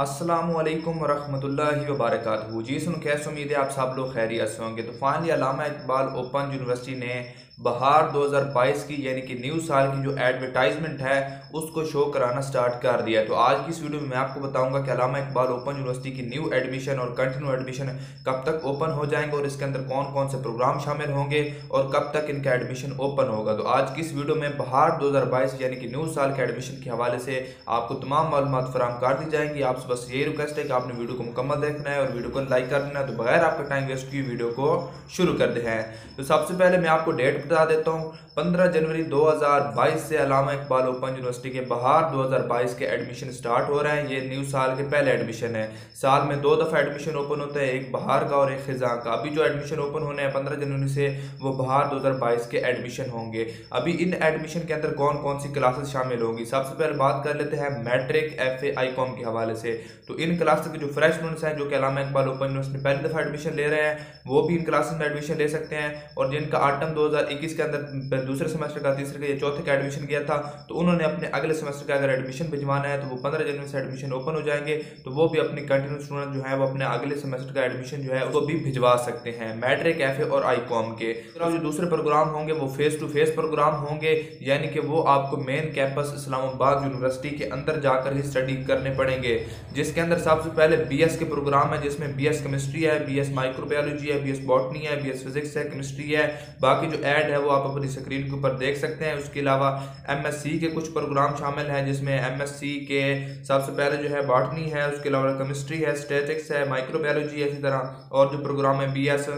असलम वरहमल वबरक जी सुन कैसे उम्मीद है आप सब लोग खैरियत से होंगे। तो finally Allama Iqbal Open University ने बहार 2022 की, यानी कि न्यू साल की जो एडवर्टाइजमेंट है, उसको शो कराना स्टार्ट कर दिया तो आज की इस वीडियो में मैं आपको बताऊँगा कि अलामा इकबाल ओपन यूनिवर्सिटी की न्यू एडमिशन और कंटिन्यू एडमिशन कब तक ओपन हो जाएँगे और इसके अंदर कौन कौन से प्रोग्राम शामिल होंगे और कब तक इनका एडमिशन ओपन होगा। तो आज की इस वीडियो में बहार दो हज़ार बाईस, यानी कि न्यू साल के एडमिशन के हवाले से आपको तमाम मालूम फराम कर दी जाएँगी। आपसे बस यही रिक्वेस्ट है कि आपने वीडियो को मुकम्मल देखना है और वीडियो को लाइक कर देना है तो बगैर आपका टाइम वेस्ट की वीडियो को शुरू कर दे। तो सबसे पहले मैं आपको डेट बता देता हूँ 15 जनवरी 2022 से अलामा इकबाल ओपन यूनिवर्सिटी के बाहर 2022 के एडमिशन स्टार्ट हो रहे हैं। ये न्यू साल के पहले एडमिशन है। साल में दो दफ़ा एडमिशन ओपन होता है, एक बाहर का और एक खिजा का। अभी जो एडमिशन ओपन होने हैं, पंद्रह जनवरी से, वो बाहर 2022 के एडमिशन होंगे। अभी इन एडमिशन के अंदर कौन कौन सी क्लासेस शामिल होंगी? सबसे पहले बात कर लेते हैं matric F A I com के हवाले से। तो इन क्लासेस के जो फ्रेश स्टूडेंट्स हैं, जो कि अलामा इकबाल ओपन यूनिवर्सिटी पहली दफ़ा एडमिशन ले रहे हैं, वो भी इन क्लासेस में एडमिशन ले सकते हैं। और जिनका आटम दो के अंदर दूसरे सेमेस्टर का, तीसरे का या चौथे का एडमिशन किया था तो उन्होंने अपने अगले सेमेस्टर का अगर एडमिशन भिजवाना है तो वो पंद्रह जनवरी से एडमिशन ओपन हो जाएँगे तो वो भी अपनी कंटिन्यू स्टूडेंट जो है, वो अपने अगले सेमेस्टर का एडमिशन जो है, वो भी भिजवा सकते हैं मैट्रिक कैफ़े और आई कॉम के। जो दूसरे प्रोग्राम होंगे, वो फेस टू फेस प्रोग्राम होंगे, यानी कि वो आपको मेन कैंपस इस्लामाबाद यूनिवर्सिटी के अंदर जाकर ही स्टडी करने पड़ेंगे। जिसके अंदर सबसे पहले बीएस के प्रोग्राम है, जिसमें बीएस केमिस्ट्री है बीएस माइक्रोबायोलॉजी है बीएस बॉटनी है बीएस फिजिक्स है केमिस्ट्री है, बाकी जो एड है, वो आप अपनी स्क्रीन के ऊपर देख सकते हैं। उसके अलावा एमएससी के कुछ प्रोग्राम शामिल हैं, जिसमें एमएससी के सबसे पहले जो है बॉटनी है, उसके अलावा केमिस्ट्री है स्टेटिक्स है माइक्रोबायोलॉजी है इसी तरह। और जो प्रोग्राम है B S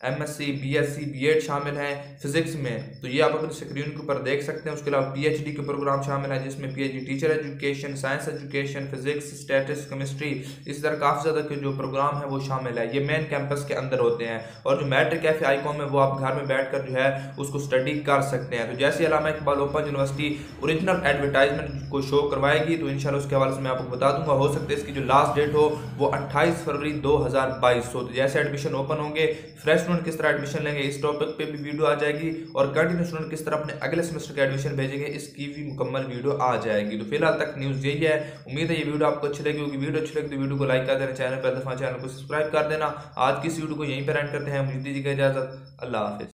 M S C B S C B Ed शामिल हैं फिजिक्स में। तो ये आप अपनी स्क्रीन के ऊपर देख सकते हैं। उसके अलावा पी एच डी के प्रोग्राम शामिल हैं, जिसमें P H D teacher education science education physics statistics chemistry इस तरह काफ़ी ज़्यादा के जो प्रोग्राम है, वो शामिल है। ये मेन कैंपस के अंदर होते हैं। और जो मैट्रिक कैफ़े आई कॉम है वो आप घर में बैठ कर जो है, उसको स्टडी कर सकते हैं। तो जैसे Allama Iqbal open university original advertisement को शो करवाएगी तो इन उसके हवाले से मैं आपको बता दूँगा। हो सकता है इसकी जो लास्ट डेट हो, वो अट्ठाईस फरवरी दो हज़ार बाईस हो। तो जैसे एडमिशन ओपन होंगे फ्रेश स्टूडेंट किस तरह एडमिशन लेंगे, इस टॉपिक पे भी वीडियो आ जाएगी और कंटिन्यू स्टूडेंट किस तरह अपने अगले सेमेस्टर के एडमिशन भेजेंगे, इसकी भी मुकम्मल वीडियो आ जाएगी। तो फ़िलहाल तक न्यूज़ यही है। उम्मीद है ये वीडियो आपको अच्छी लगी होगी। वीडियो अच्छी लगी तो वीडियो को लाइक कर देना चैनल पर दफ़ा चैनल को सब्सक्राइब कर देना। आज की इस वीडियो को यहीं पर एंड करते हैं। मुझे दीजिएगा इजाज़त। अल्लाह हाफिज़।